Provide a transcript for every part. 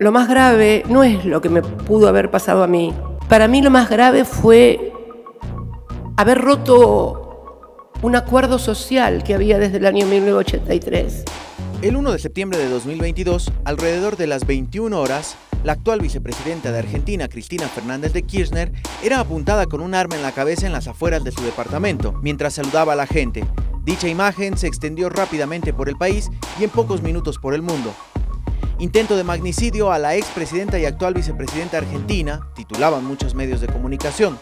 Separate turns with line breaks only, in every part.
lo más grave no es lo que me pudo haber pasado a mí. Para mí lo más grave fue haber roto un acuerdo social que había desde el año 1983.
El 1 de septiembre de 2022, alrededor de las 21 horas, la actual vicepresidenta de Argentina, Cristina Fernández de Kirchner, era apuntada con un arma en la cabeza en las afueras de su departamento, mientras saludaba a la gente. Dicha imagen se extendió rápidamente por el país y en pocos minutos por el mundo. Intento de magnicidio a la expresidenta y actual vicepresidenta argentina, titulaban muchos medios de comunicación.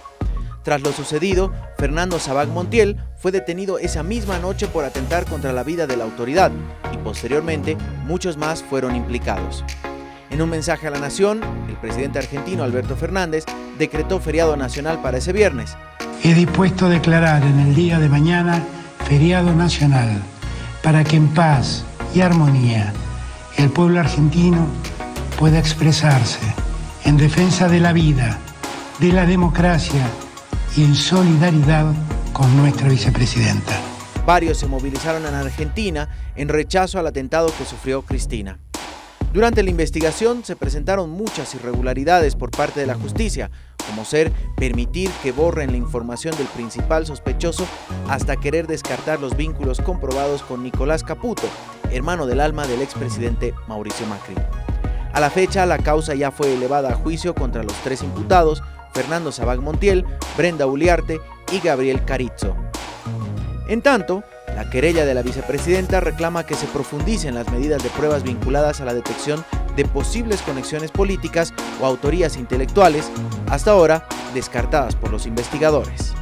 Tras lo sucedido, Fernando Sabac Montiel fue detenido esa misma noche por atentar contra la vida de la autoridad y posteriormente muchos más fueron implicados. En un mensaje a la nación, el presidente argentino Alberto Fernández decretó feriado nacional para ese viernes.
He dispuesto a declarar en el día de mañana feriado nacional para que en paz y armonía el pueblo argentino pueda expresarse en defensa de la vida, de la democracia y en solidaridad con nuestra vicepresidenta.
Varios se movilizaron en Argentina en rechazo al atentado que sufrió Cristina. Durante la investigación se presentaron muchas irregularidades por parte de la justicia, como ser permitir que borren la información del principal sospechoso hasta querer descartar los vínculos comprobados con Nicolás Caputo, hermano del alma del expresidente Mauricio Macri. A la fecha, la causa ya fue elevada a juicio contra los tres imputados, Fernando Sabag Montiel, Brenda Uliarte y Gabriel Carizzo. En tanto, la querella de la vicepresidenta reclama que se profundicen las medidas de pruebas vinculadas a la detección de posibles conexiones políticas o autorías intelectuales, hasta ahora descartadas por los investigadores.